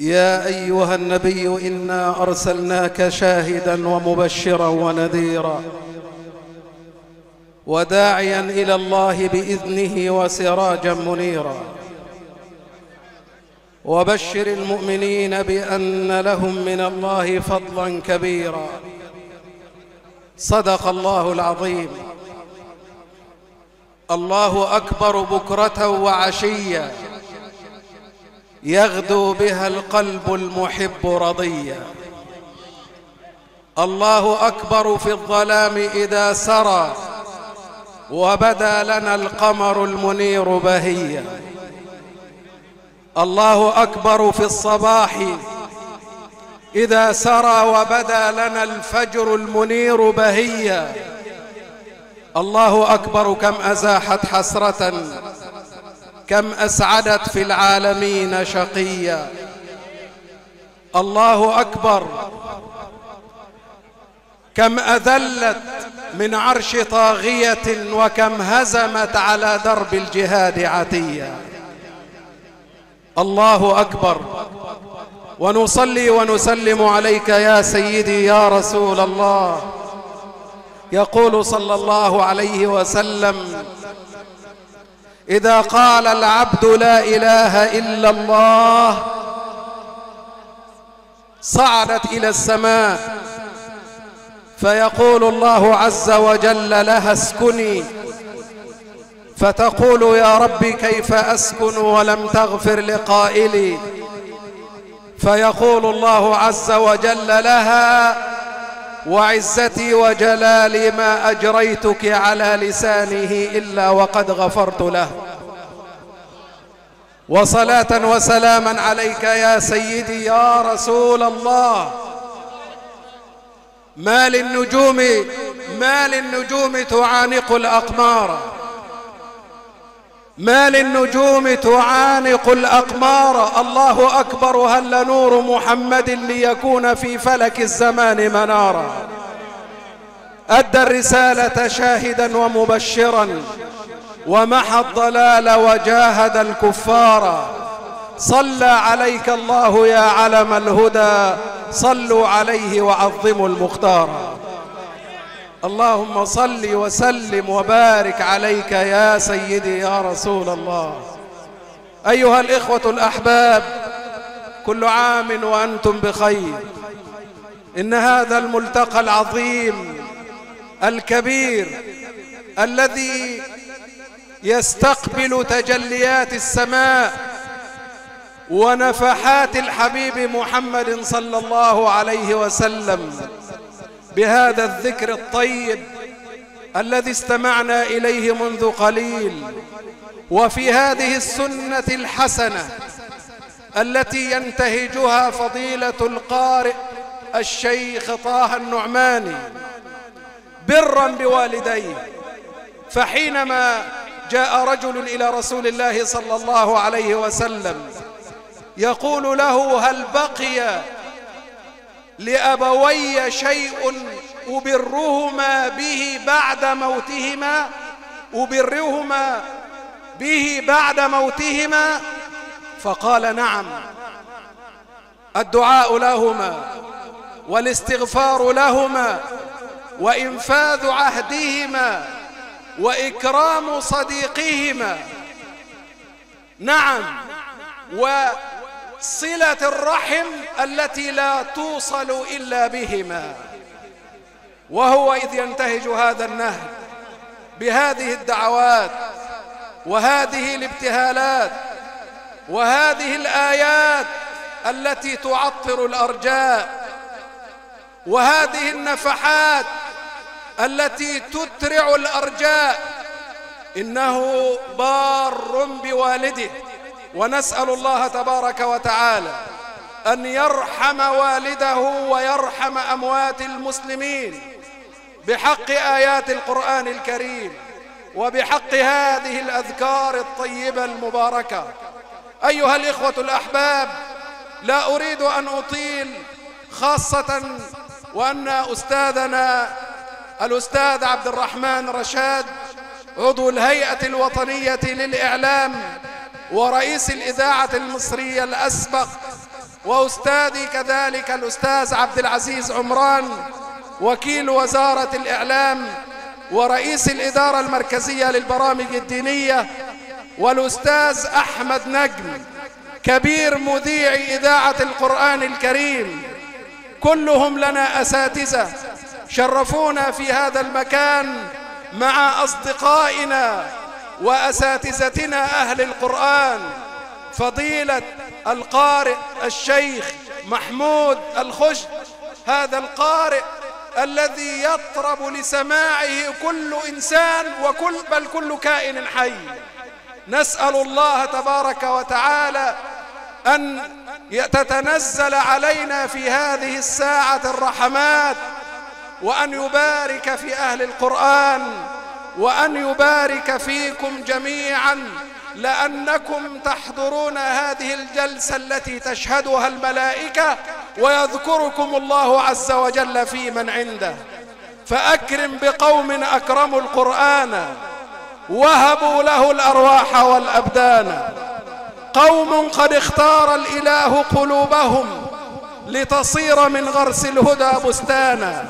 يا أيها النبي إنا أرسلناك شاهدا ومبشرا ونذيرا وداعيا إلى الله بإذنه وسراجا منيرا. وبشر المؤمنين بأن لهم من الله فضلا كبيرا. صدق الله العظيم. الله أكبر بكرة وعشيا يغدو بها القلب المحب رضيا. الله أكبر في الظلام إذا سرى وبدا لنا القمر المنير بهيا. الله أكبر في الصباح إذا سرى وبدا لنا الفجر المنير بهيا. الله أكبر كم أزاحت حسرة كم أسعدت في العالمين شقيا. الله أكبر. كم أذلت من عرش طاغية وكم هزمت على درب الجهاد عتيا. الله أكبر. ونصلي ونسلم عليك يا سيدي يا رسول الله. يقول صلى الله عليه وسلم إذا قال العبد لا إله إلا الله صعدت إلى السماء فيقول الله عز وجل لها اسكني فتقول يا رب كيف أسكن ولم تغفر لقائلي؟ فيقول الله عز وجل لها وعزتي وجلالي ما أجريتك على لسانه إلا وقد غفرت له. وصلاة وسلاما عليك يا سيدي يا رسول الله. ما للنجوم ما للنجوم تعانق الأقمار. ما للنجوم تعانق الأقمار. الله أكبر هل نور محمد ليكون في فلك الزمان منارا؟ أدى الرسالة شاهدا ومبشرا ومحى الضلال وجاهد الكفار. صلى عليك الله يا علم الهدى صلوا عليه وعظموا المختار. اللهم صل وسلم وبارك عليك يا سيدي يا رسول الله. أيها الإخوة الأحباب كل عام وأنتم بخير. إن هذا الملتقى العظيم الكبير الذي يستقبل تجليات السماء ونفحات الحبيب محمد صلى الله عليه وسلم. بهذا الذكر الطيب الذي استمعنا إليه منذ قليل وفي هذه السنة الحسنة التي ينتهجها فضيلة القارئ الشيخ طه النعماني. برا بوالديه فحينما جاء رجل إلى رسول الله صلى الله عليه وسلم يقول له هل بقي لأبوي شيء أبرهما به بعد موتهما أبرهما به بعد موتهما. فقال نعم الدعاء لهما والاستغفار لهما وإنفاذ عهدهما وإكرام صديقهما. نعم وصلة الرحم التي لا توصل إلا بهما. وهو إذ ينتهج هذا النهج بهذه الدعوات وهذه الابتهالات وهذه الآيات التي تعطر الأرجاء وهذه النفحات التي تترع الأرجاء إنه بار بوالده. ونسأل الله تبارك وتعالى أن يرحم والده ويرحم أموات المسلمين بحق آيات القرآن الكريم وبحق هذه الأذكار الطيبة المباركة. أيها الإخوة الأحباب لا أريد أن أطيل خاصة وأن أستاذنا الأستاذ عبد الرحمن رشاد عضو الهيئة الوطنية للإعلام ورئيس الإذاعة المصرية الأسبق وأستاذي كذلك الأستاذ عبد العزيز عمران وكيل وزارة الإعلام ورئيس الإدارة المركزية للبرامج الدينية والأستاذ أحمد نجم كبير مذيع إذاعة القرآن الكريم. كلهم لنا أساتذة شرفونا في هذا المكان مع أصدقائنا وأساتذتنا أهل القرآن فضيلة القارئ الشيخ محمود الخشب هذا القارئ الذي يطرب لسماعه كل إنسان وكل بل كل كائن حي. نسأل الله تبارك وتعالى أن تتنزل علينا في هذه الساعة الرحمات وأن يبارك في أهل القرآن. وأن يبارك فيكم جميعا لأنكم تحضرون هذه الجلسة التي تشهدها الملائكة ويذكركم الله عز وجل في من عنده. فأكرم بقوم أكرموا القرآن وهبوا له الأرواح والأبدان. قوم قد اختار الإله قلوبهم لتصير من غرس الهدى بستانا.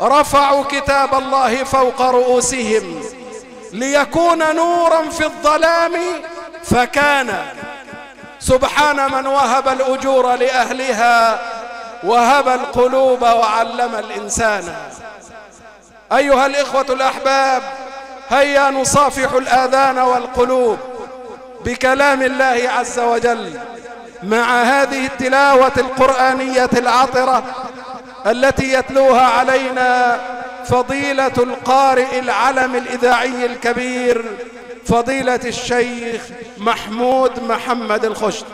رفعوا كتاب الله فوق رؤوسهم ليكون نورا في الظلام فكان. سبحان من وهب الأجور لأهلها وهب القلوب وعلم الإنسان. أيها الإخوة الأحباب هيا نصافح الآذان والقلوب بكلام الله عز وجل مع هذه التلاوة القرآنية العطرة التي يتلوها علينا فضيلة القارئ العلم الإذاعي الكبير فضيلة الشيخ محمود محمد الخشت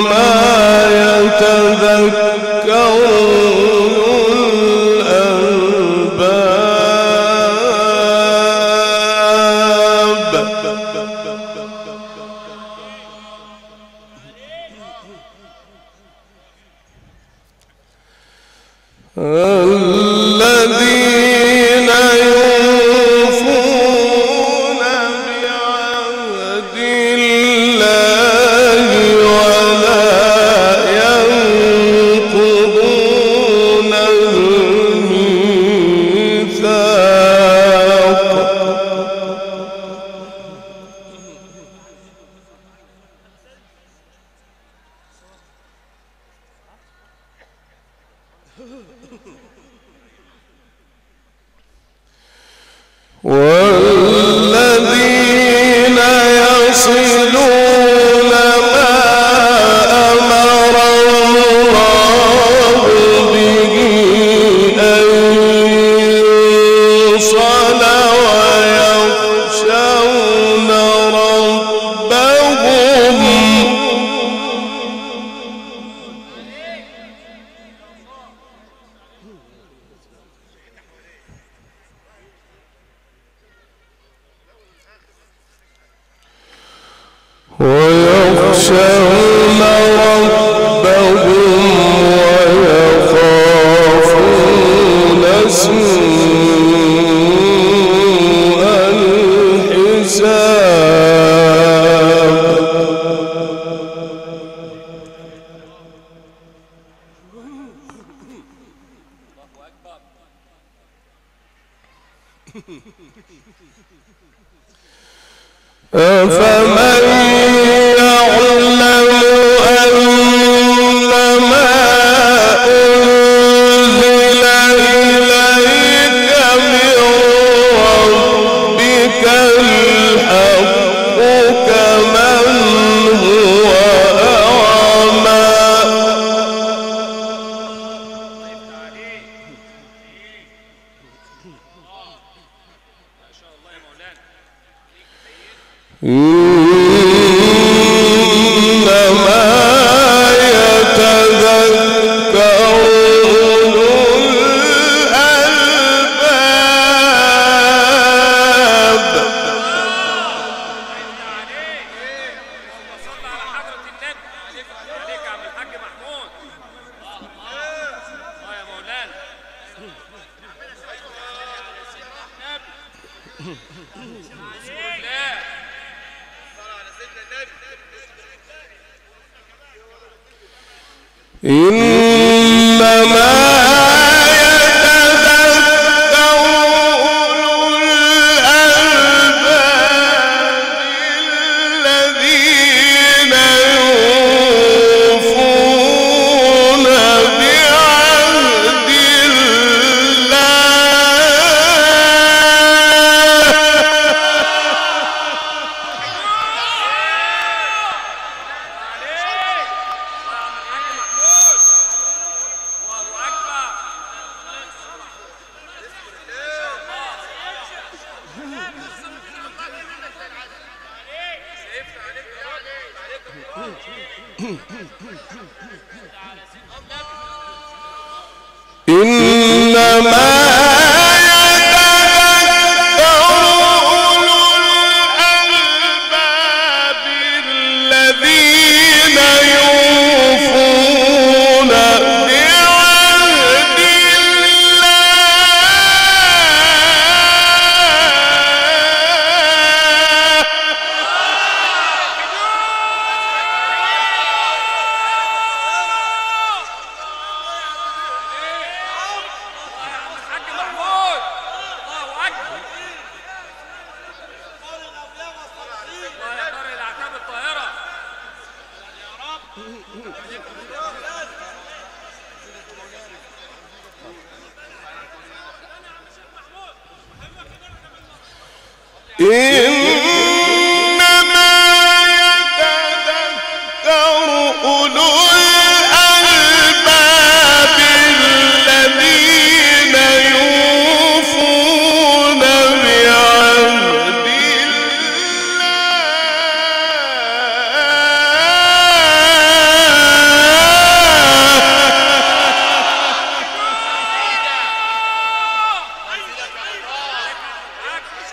وما يتذكر Oi.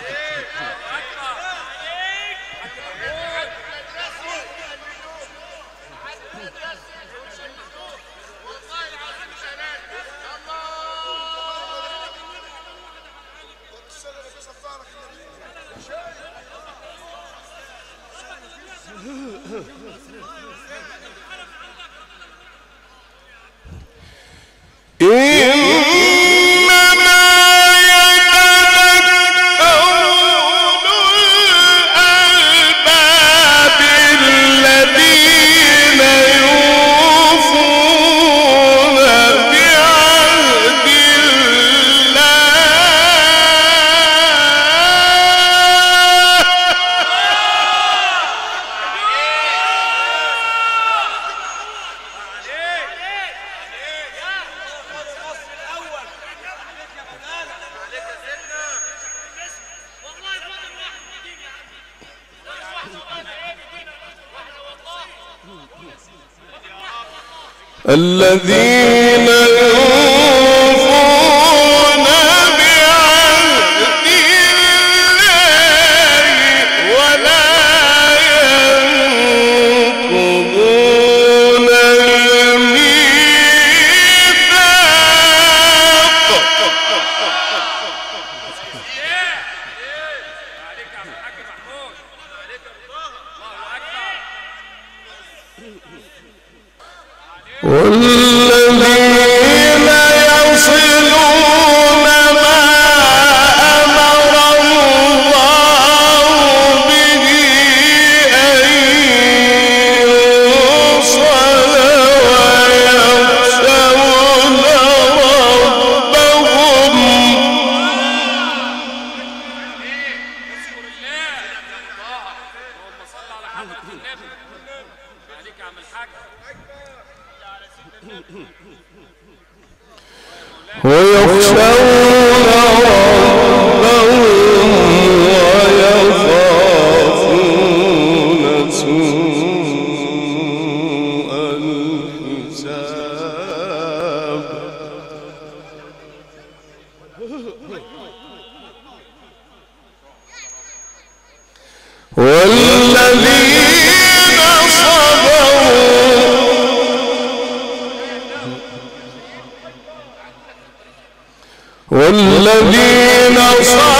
إنما والذين صبروا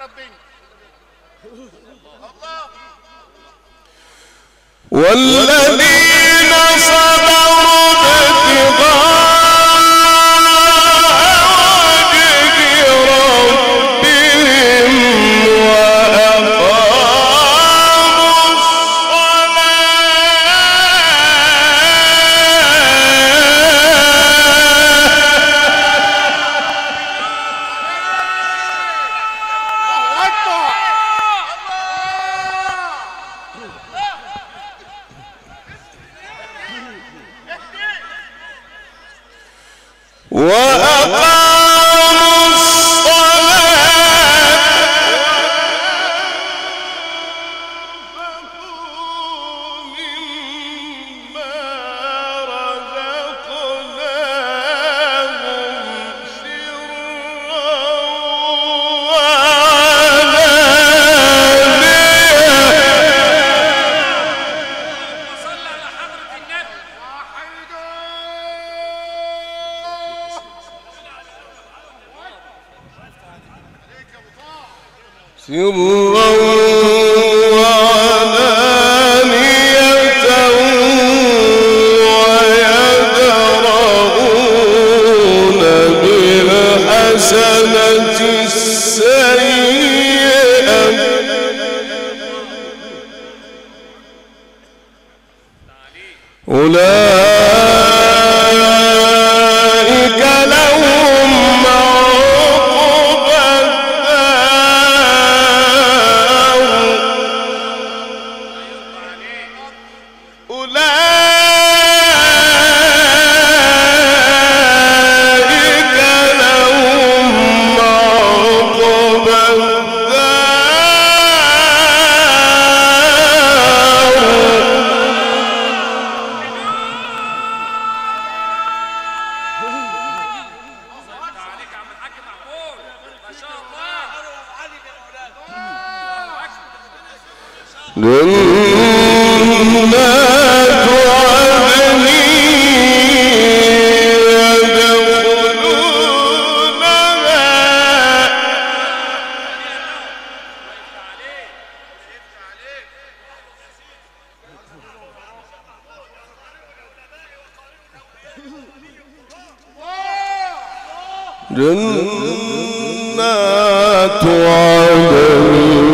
بخاطرك ربنا. الله والذين Silvão جنات عدن.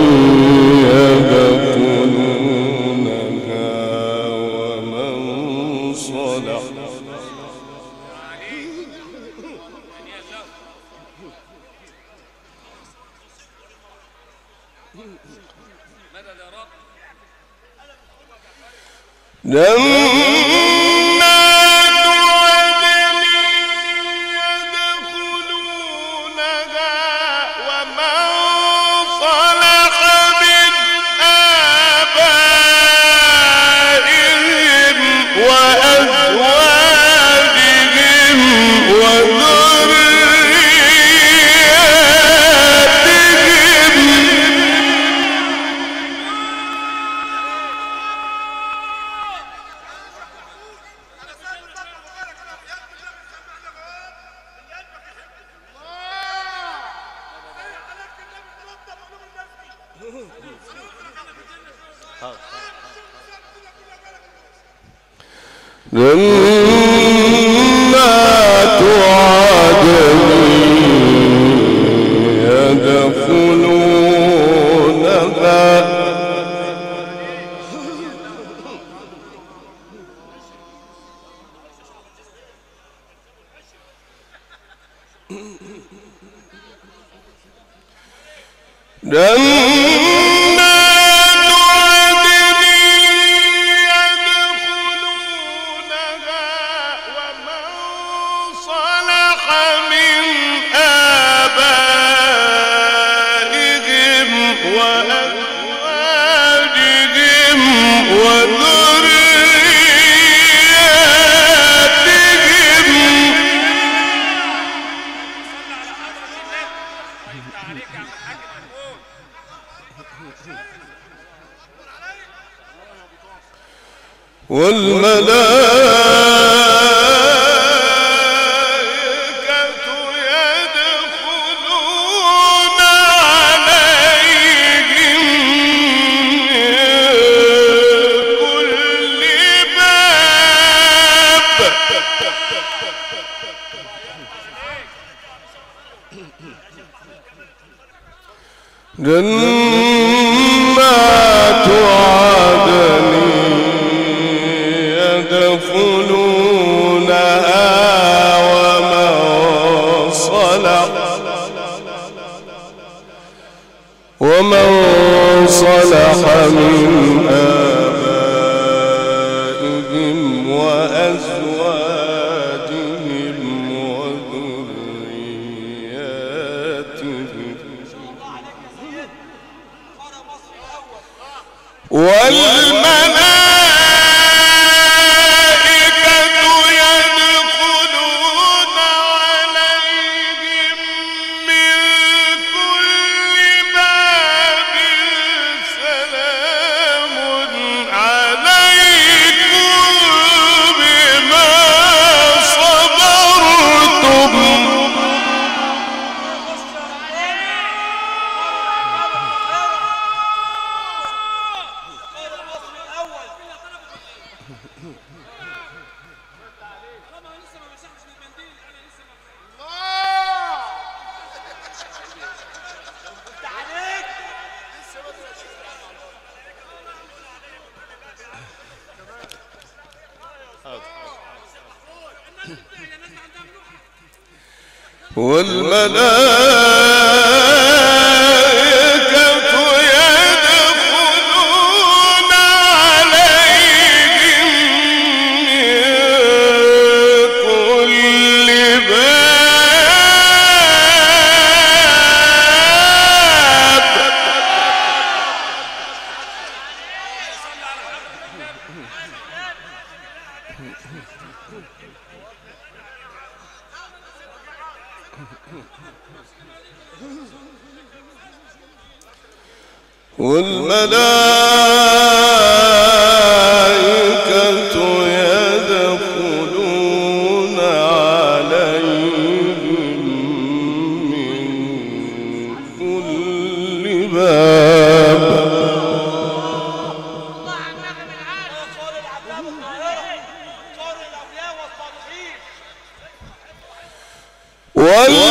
جنات عدن 人。والملائكة وال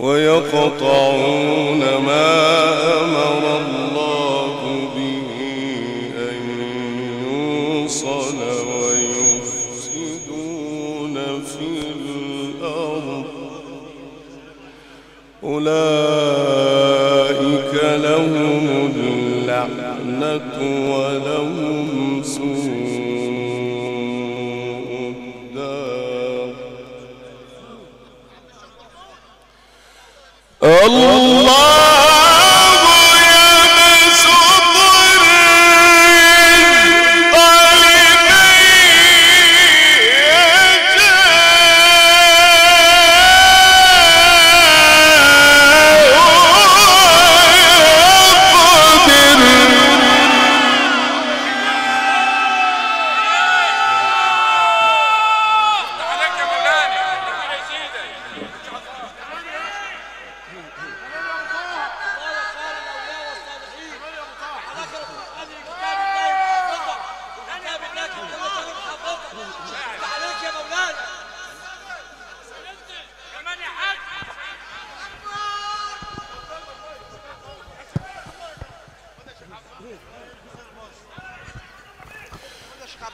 ويقطعون ما أمر الله به أن يوصل ويفسدون في الأرض. أولئك لهم اللعنة ولا Raúl.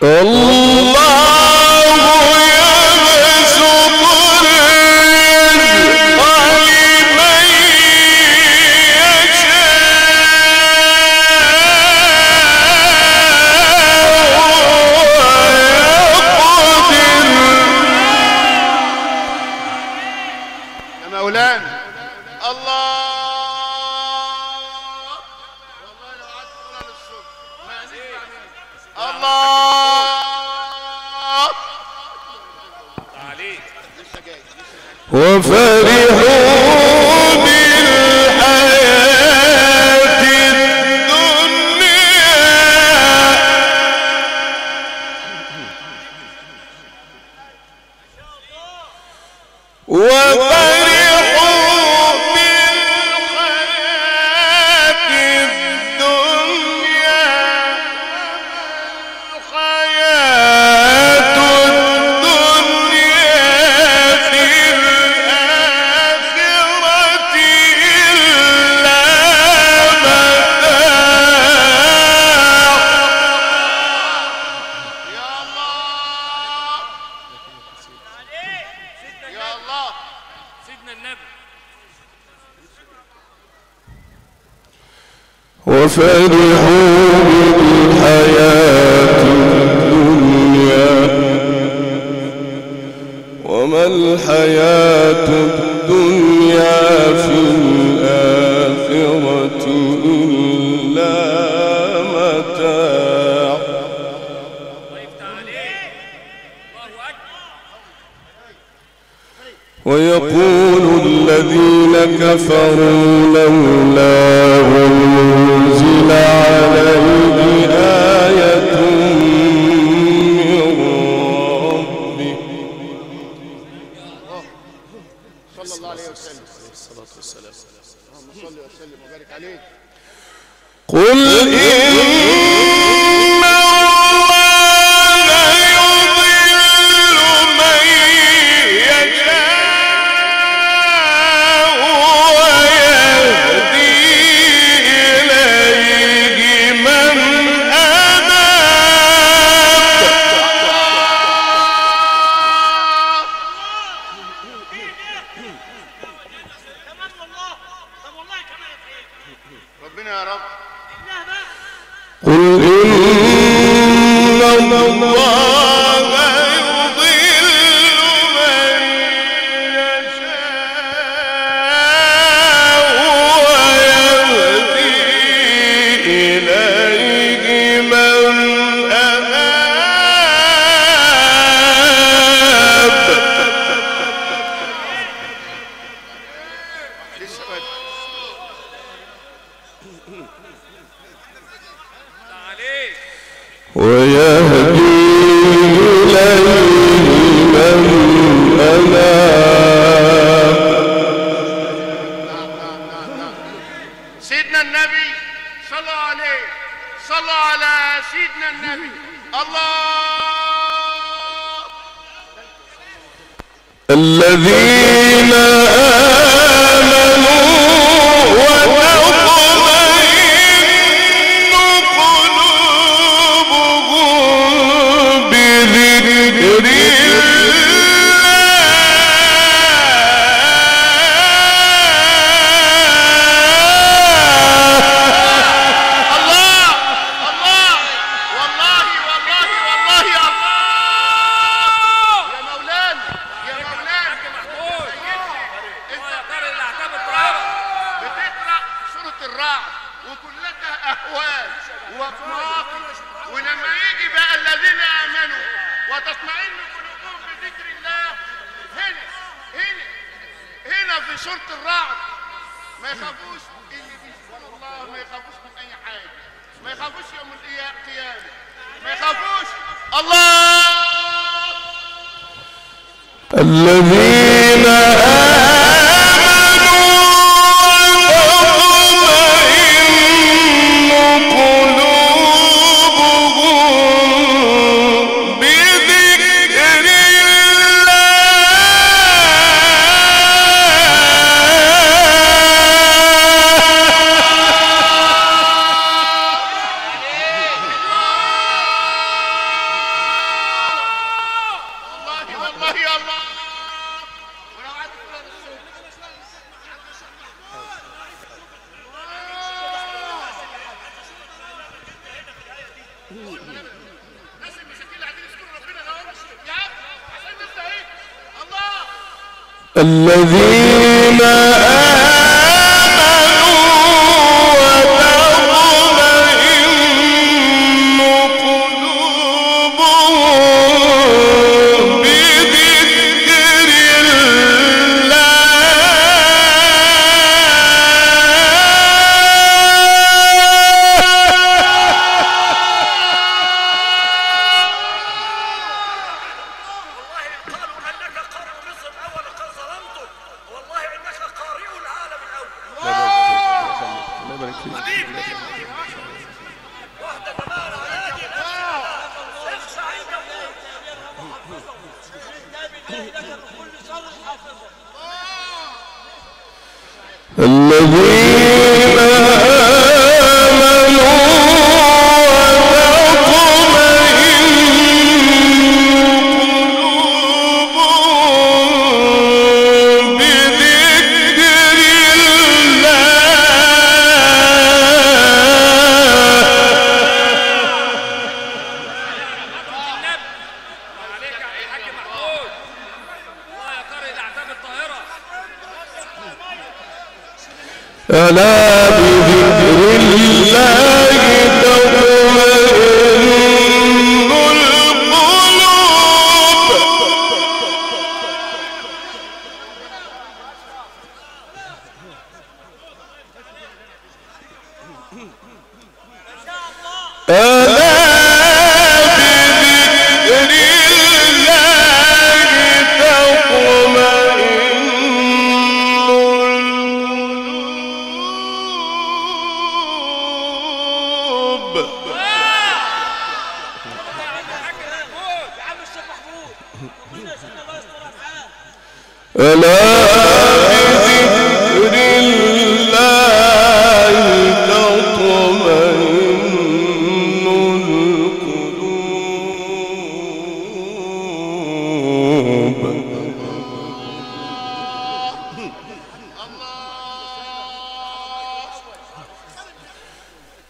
Allah. for Dude. ده يا الله الذين آمنوا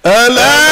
ألا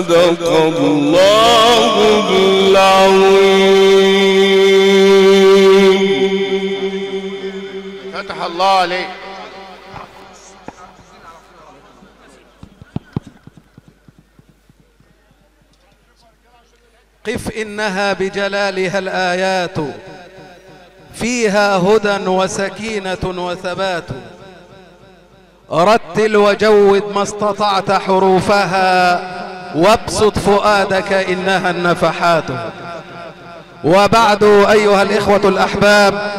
صدق الله العظيم. فتح الله عليك قف إنها بجلالها الآيات. فيها هدى وسكينة وثبات. رتل وجود ما استطعت حروفها. وابسط فؤادك إنها النفحات. وبعد أيها الإخوة الأحباب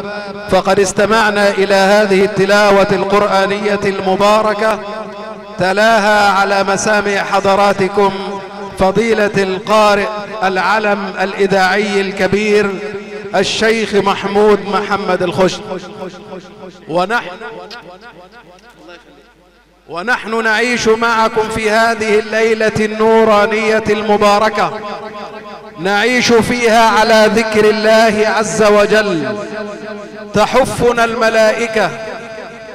فقد استمعنا إلى هذه التلاوة القرآنية المباركة تلاها على مسامع حضراتكم فضيلة القارئ العلم الإذاعي الكبير الشيخ محمود محمد الخش ونحن ونحن نعيش معكم في هذه الليلة النورانية المباركة. نعيش فيها على ذكر الله عز وجل. تحفنا الملائكة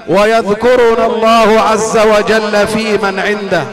ويذكرنا الله عز وجل في من عنده.